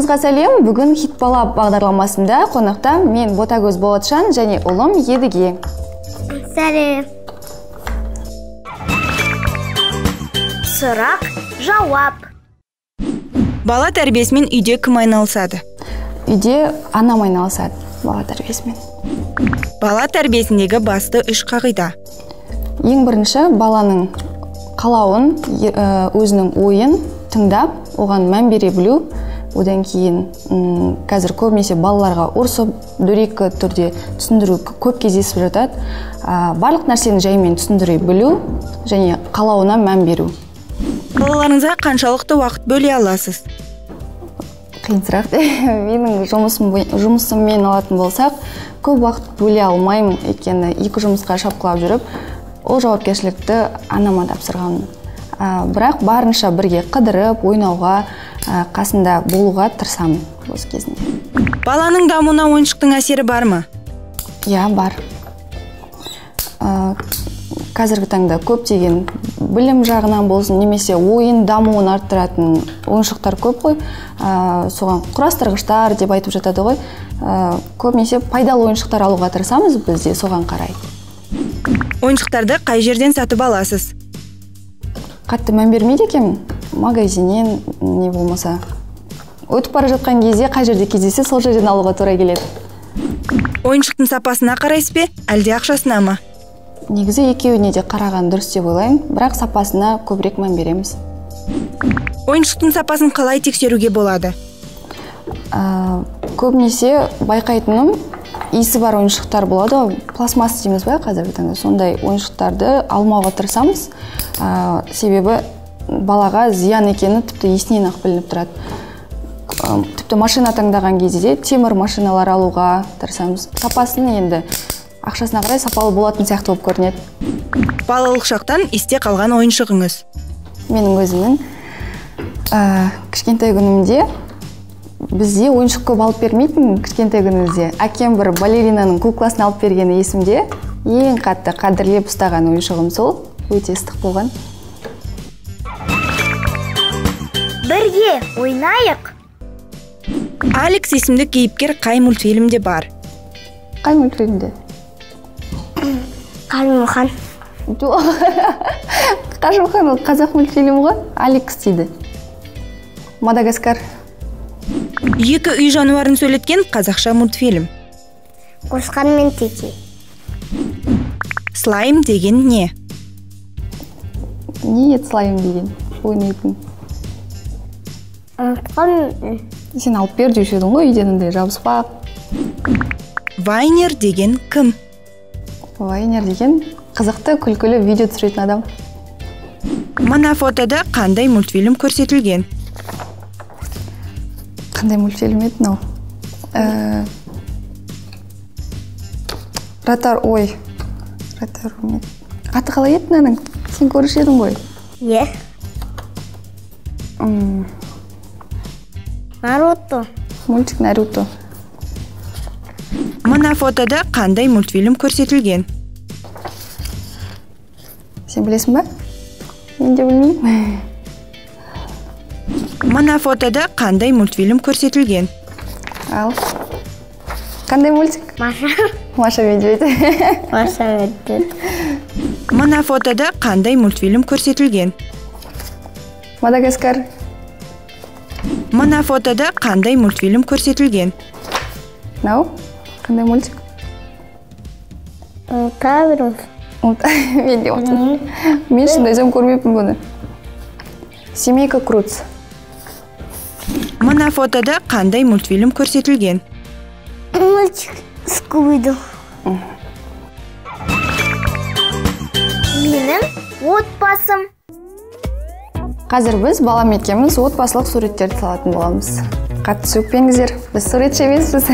барлықтарыңызға сәлем. Бүгін хит бала бағдарламасында қонақта мен ботагөз болатжан және ұлым едіге. Сәлем. Сұрақ жауап. Бала тәрбиесімен үйде кім айналысады? Үйде анам айналысады бала тәрбиесімен. Бала тәрбиесіндегі басты үш қағида. Ең бірінші баланың қалауын өзінің ойын тыңдап оған мән бере білу. Одан кейін қазір көбінесе балаларға ұрсып дөрекі түрде түсіндіру көп кездесіп жатады. Ә, барлық нәрсені жаймен түсіндіре білу және қалауына мән беру. Балаларыңызға қаншалықты уақыт бөле аласыз? Қиын сұрақ менің жұмысым жұмысыммен алатын болсақ көп уақыт бөле алмаймын өйткені екі жұмысқа шапқылап жүріп ол жауапкершілікті анама тапсырғанмын. Ә, бірақ барынша бірге қыдырып ойнауға қасында болуға тырысамын өз кезінде. Баланың дамуына ойыншықтың әсері бар ма? Иә бар. Ә, қазіргі таңда көптеген білім жағынан болсын немесе ойын дамуын арттыратын ойыншықтар көп қой. Ә, соған құрастырғыштар деп айтып жатады ғой. Ә, көбінесе пайдалы ойыншықтар алуға тырысамыз біз де соған қарай. Ойыншықтарды қай жерден сатып аласыз? Қатты мән бермейді екенмін. Магазиннен не болмаса. Өтіп бара жатқан кезде қай жерде кездессе сол жерден алуға тура келеді. Ойыншықтың сапасына қарайсыз бе? Әлде ақшасына ма? Негізі екеуіне де қараған дұрыс деп ойлаймын бірақ сапасына көбірек мән береміз. Ойыншықтың сапасын қалай тексеруге болады? Ә, көбінесе байқайтыным иісі бар ойыншықтар болады. Ғой пластмасс дейміз ба қазіргі таңда. Сондай ойыншықтарды алмауға тырысамыз. Ә, себебі балаға зиян екені тіпті иісінен ақ білініп тұрады. Тіпті машина таңдаған кезде де темір машиналар алуға тырысамыз. Сапасын енді ақшасына қарай сапалы болатын сияқты болып көрінеді. Балалық шақтан есте қалған ойыншығыңыз. Менің өзімнің ә, кішкентай күнімде бізде ойыншық көп алып бермейтін кішкентай күнімізде. Әкем бір балеринаның кукласын алып бергені есімде ең қатты қадірлеп ұстаған ойыншығым сол. Өте ыстық болған. Бірге ойнайық. Алекс есімді кейіпкер қай мультфильмде бар? Қай мультфильмде? Қалмұхан жоқ қажымхан ол қазақ мультфильмі ғой алекс дейді. Мадагаскар. Екі үй жануарын сөйлеткен қазақша мультфильм. Қошқан мен теке. Слайм деген не? Не еді слайм деген? Ойнайтын. Ұмытқан сен алып бер деуші едің ғой үйден андай жабыспақ вайнер деген кім? Вайнер деген қызықты күлкілі видео түсіретін адам. Мына фотода қандай мультфильм көрсетілген? Қандай мультфильм еді мынау? Ә, ротар ой. Ротар аты қалай еді мынаның сен көруші едің ғой? М, наруто. Мультик наруто. Мына фотода қандай мультфильм көрсетілген? Сен білесің ба? Мен де білмеймін. Мына фотода қандай мультфильм көрсетілген? Ал. Қандай мультик? Маша. Маша медведь. Маша медведь. Мына фотода қандай мультфильм көрсетілген? Мадагаскар. Мына фотода қандай мультфильм көрсетілген? Мынау қандай мультик? Беремін ұмыт- мен де мен шын өзім көрмеппін бұны. Семейка круц мына фотода қандай мультфильм көрсетілген? Мультик скуби менің отбасым. Қазір біз балам екеуміз отбасылық суреттерді салатын боламыз. Қатты өкпеңіздер біз суретші емеспіз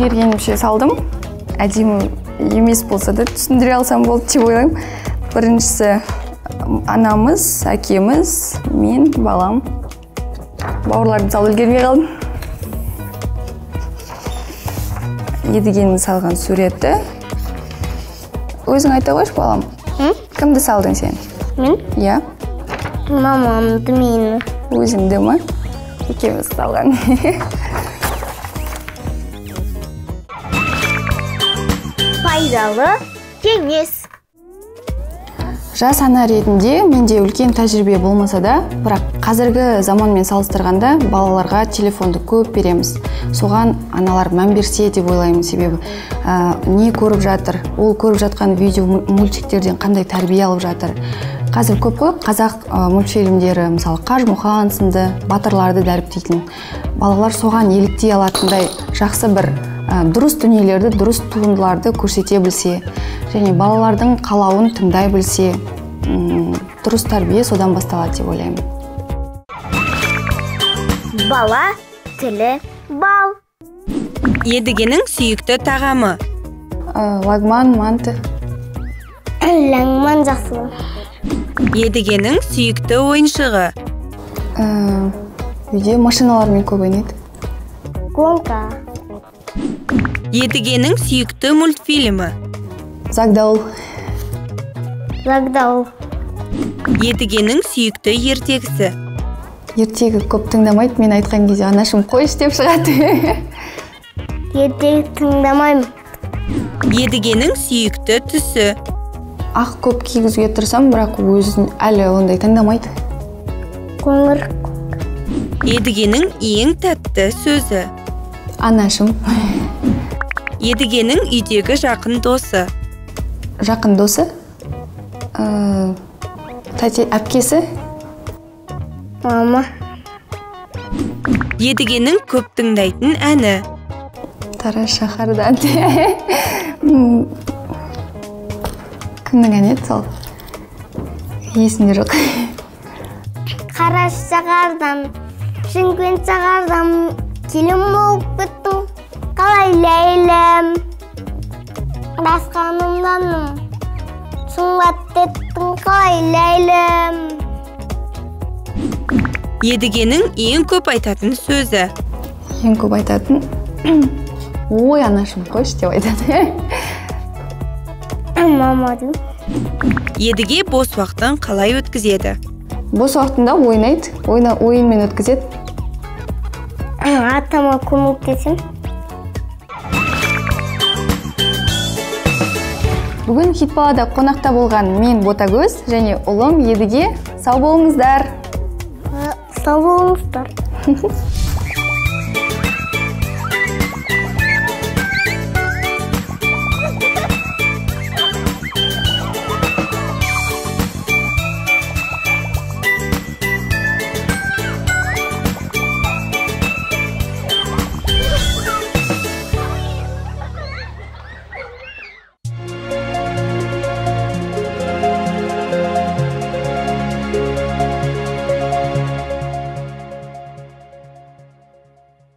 Үлгергенімше салдым. Әдемі емес болса да түсіндіре алсам болды деп ойлаймын. Біріншісі анамыз әкеміз мен балам. Бауырларды салып үлгермей қалдым. Едігенің салған суреті. Өзің айта қойшы балам. Кімді салдың сен? Мен? Иә. Мамамды мені. Өзіңді ма екеуміз салған. пайдалы кеңес. Жас ана ретінде менде үлкен тәжірибе болмаса да бірақ қазіргі заманмен салыстырғанда балаларға телефонды көп береміз. Соған аналар мән берсе деп ойлаймын себебі ә, не көріп жатыр ол көріп жатқан видео му- мультиктерден қандай тәрбие алып жатыр. Қазір көп қой қазақ ә, мультфильмдері мысалы қажымұқан сынды батырларды дәріптейтін. Балалар соған еліктей алатындай жақсы бір дұрыс дүниелерді дұрыс туындыларды көрсете білсе және балалардың қалауын тыңдай білсе дұрыс тәрбие содан басталады деп ойлаймын. Бала тілі бал. Едігенің сүйікті тағамы. Ә, лагман манты. Ләңман жақсы едігенің сүйікті ойыншығы. Үйде машиналармен көп ойнайды. Гонка. Едігенің сүйікті мультфильмі. Загдауыл загдау. Едігенің сүйікті ертегісі. Ертегі көп тыңдамайды мен айтқан кезде анашым қойшы деп шығады. Ертегі тыңдамаймын. Едігенің сүйікті түсі. Ақ көп кигізуге тырысамын бірақ өзін әлі ондай таңдамайды қоңыр. Едігенің ең тәтті сөзі. Анашым едігенің үйдегі жақын досы. Жақын досы? Ә, тәте әпкесі? Мама. Едігенің көп тыңдайтын әні. Тараз шаһардан кімнің әні еді сол? Есімде жоқ. Қараш шаһардан шымкент шаһардан келін болып қалай ләйлім басқанымданым сымбат еттің қалай ләйлім едігенің ең көп айтатын сөзі ең көп айтатын ой анашым қойшы деп айтады мама деймін едіге бос уақытын қалай өткізеді бос уақытында ойнайды ойна ойынмен өткізеді атама көмектесемін бүгін хит балада қонақта болған мен ботагөз және ұлым едіге сау болыңыздар. Сау болыңыздар.